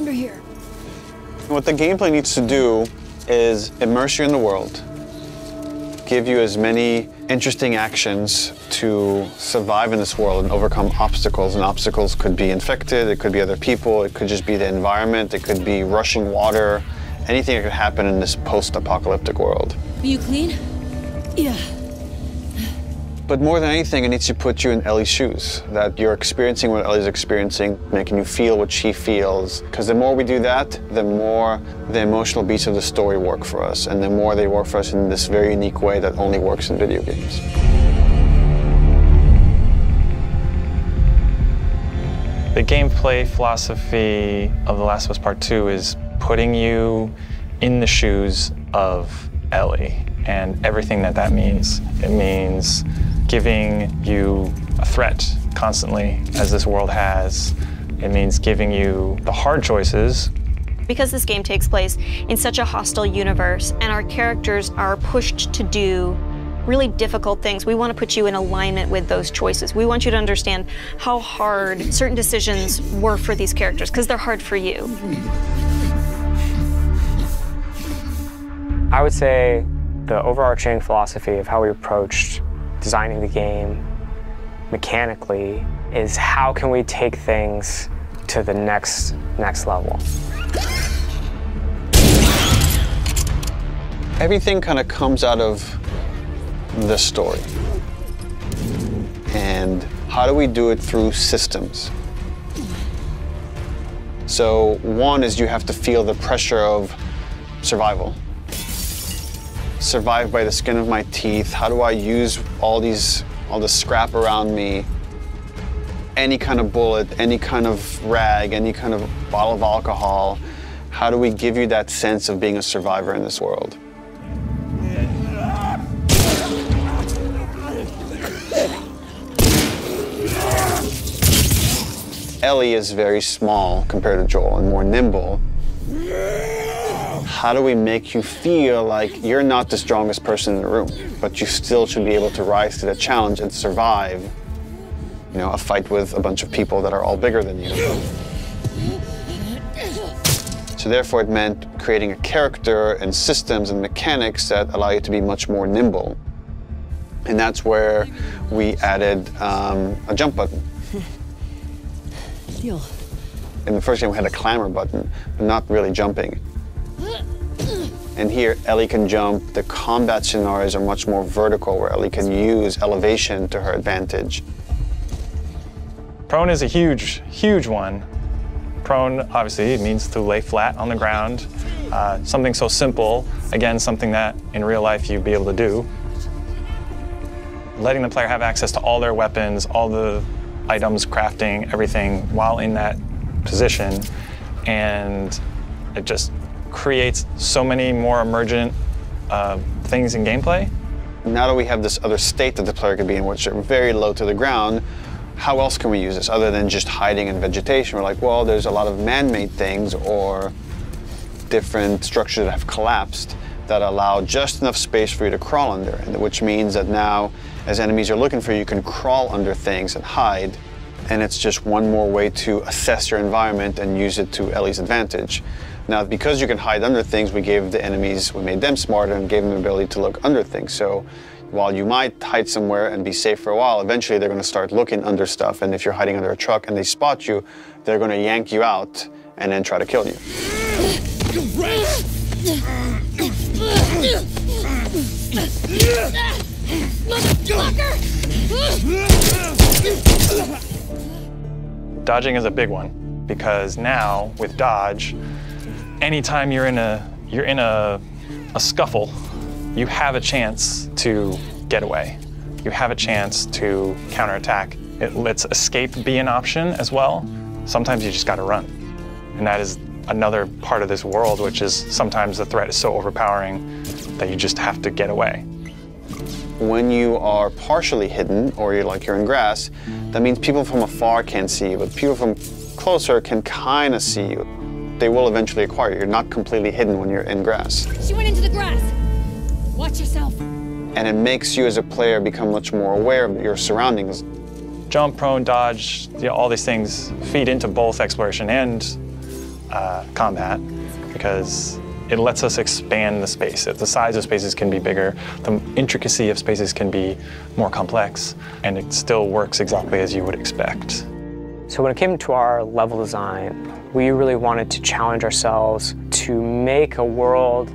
under here. What the gameplay needs to do is immerse you in the world, give you as many interesting actions to survive in this world and overcome obstacles. And obstacles could be infected, it could be other people, it could just be the environment, it could be rushing water, anything that could happen in this post-apocalyptic world. Are you clean? Yeah. But more than anything, it needs to put you in Ellie's shoes, that you're experiencing what Ellie's experiencing, making you feel what she feels. Because the more we do that, the more the emotional beats of the story work for us, and the more they work for us in this very unique way that only works in video games. The gameplay philosophy of The Last of Us Part 2 is putting you in the shoes of Ellie and everything that that means. It means giving you a threat constantly, as this world has. It means giving you the hard choices. Because this game takes place in such a hostile universe and our characters are pushed to do really difficult things, we want to put you in alignment with those choices. We want you to understand how hard certain decisions were for these characters, because they're hard for you. I would say the overarching philosophy of how we approached designing the game mechanically is how can we take things to the next next level. Everything kind of comes out of the story. And how do we do it through systems? So one is you have to feel the pressure of survival survive by the skin of my teeth? How do I use all these, all the scrap around me? Any kind of bullet, any kind of rag, any kind of bottle of alcohol. How do we give you that sense of being a survivor in this world? Ellie is very small compared to Joel and more nimble how do we make you feel like you're not the strongest person in the room, but you still should be able to rise to the challenge and survive, you know, a fight with a bunch of people that are all bigger than you. So therefore it meant creating a character and systems and mechanics that allow you to be much more nimble. And that's where we added um, a jump button. Deal. In the first game, we had a clamber button, but not really jumping. And here, Ellie can jump. The combat scenarios are much more vertical, where Ellie can use elevation to her advantage. Prone is a huge, huge one. Prone, obviously, means to lay flat on the ground. Uh, something so simple, again, something that in real life you'd be able to do. Letting the player have access to all their weapons, all the items, crafting, everything while in that position. And it just creates so many more emergent uh, things in gameplay. Now that we have this other state that the player could be in, which are very low to the ground, how else can we use this other than just hiding in vegetation? We're like, well, there's a lot of man-made things or different structures that have collapsed that allow just enough space for you to crawl under, which means that now, as enemies are looking for you, you can crawl under things and hide, and it's just one more way to assess your environment and use it to Ellie's advantage. Now, because you can hide under things, we gave the enemies, we made them smarter and gave them the ability to look under things. So while you might hide somewhere and be safe for a while, eventually they're going to start looking under stuff. And if you're hiding under a truck and they spot you, they're going to yank you out and then try to kill you. Dodging is a big one because now with dodge, anytime you're in a you're in a, a scuffle, you have a chance to get away. You have a chance to counterattack. It lets escape be an option as well. Sometimes you just got to run. And that is another part of this world, which is sometimes the threat is so overpowering that you just have to get away. When you are partially hidden, or you're like you're in grass, that means people from afar can't see you, but people from closer can kind of see you they will eventually acquire you. You're not completely hidden when you're in grass. She went into the grass. Watch yourself. And it makes you as a player become much more aware of your surroundings. Jump, prone, dodge, you know, all these things feed into both exploration and uh, combat because it lets us expand the space. The size of spaces can be bigger, the intricacy of spaces can be more complex, and it still works exactly as you would expect. So when it came to our level design, we really wanted to challenge ourselves to make a world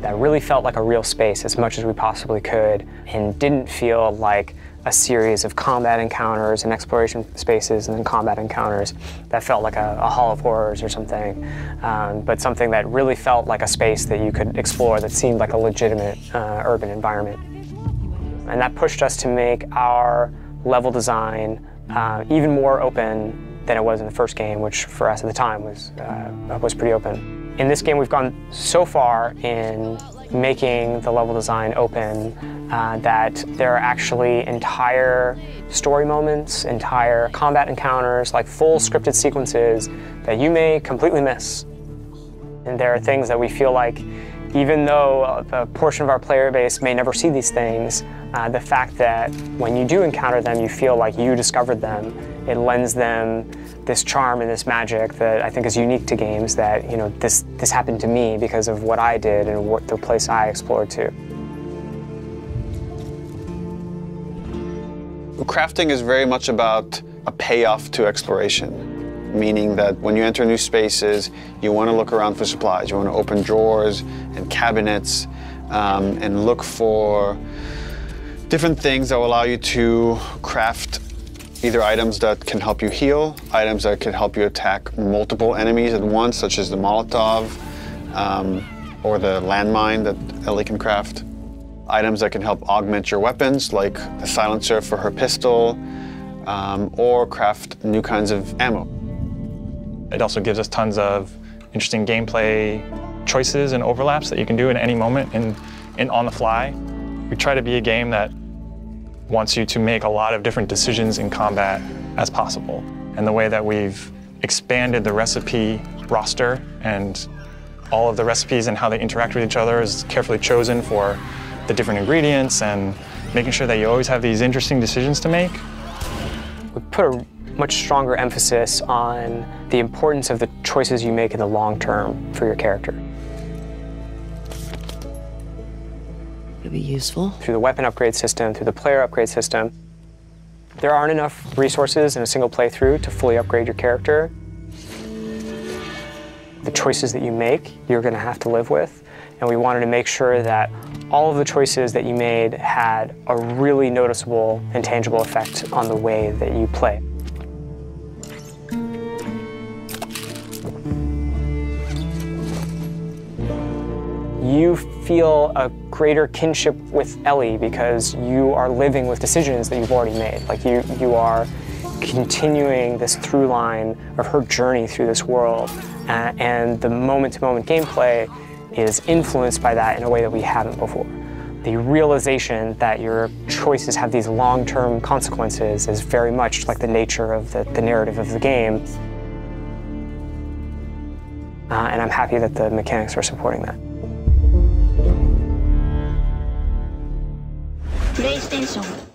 that really felt like a real space as much as we possibly could and didn't feel like a series of combat encounters and exploration spaces and then combat encounters that felt like a, a hall of horrors or something, um, but something that really felt like a space that you could explore that seemed like a legitimate uh, urban environment. And that pushed us to make our level design uh, even more open than it was in the first game, which for us at the time was, uh, was pretty open. In this game, we've gone so far in making the level design open uh, that there are actually entire story moments, entire combat encounters, like full scripted sequences that you may completely miss. And there are things that we feel like, even though a portion of our player base may never see these things, uh, the fact that when you do encounter them, you feel like you discovered them, it lends them this charm and this magic that I think is unique to games that, you know, this, this happened to me because of what I did and what the place I explored to. Crafting is very much about a payoff to exploration, meaning that when you enter new spaces, you want to look around for supplies. You want to open drawers and cabinets um, and look for different things that will allow you to craft either items that can help you heal, items that can help you attack multiple enemies at once, such as the Molotov um, or the landmine that Ellie can craft. Items that can help augment your weapons, like the silencer for her pistol, um, or craft new kinds of ammo. It also gives us tons of interesting gameplay choices and overlaps that you can do in any moment and, and on the fly. We try to be a game that wants you to make a lot of different decisions in combat as possible. And the way that we've expanded the recipe roster and all of the recipes and how they interact with each other is carefully chosen for the different ingredients and making sure that you always have these interesting decisions to make. We put a much stronger emphasis on the importance of the choices you make in the long term for your character. Be useful. Through the weapon upgrade system, through the player upgrade system, there aren't enough resources in a single playthrough to fully upgrade your character. The choices that you make, you're going to have to live with. And we wanted to make sure that all of the choices that you made had a really noticeable and tangible effect on the way that you play. You feel a greater kinship with Ellie because you are living with decisions that you've already made. Like you, you are continuing this through line of her journey through this world. Uh, and the moment-to-moment gameplay is influenced by that in a way that we haven't before. The realization that your choices have these long-term consequences is very much like the nature of the, the narrative of the game. Uh, and I'm happy that the mechanics are supporting that. プレイステーション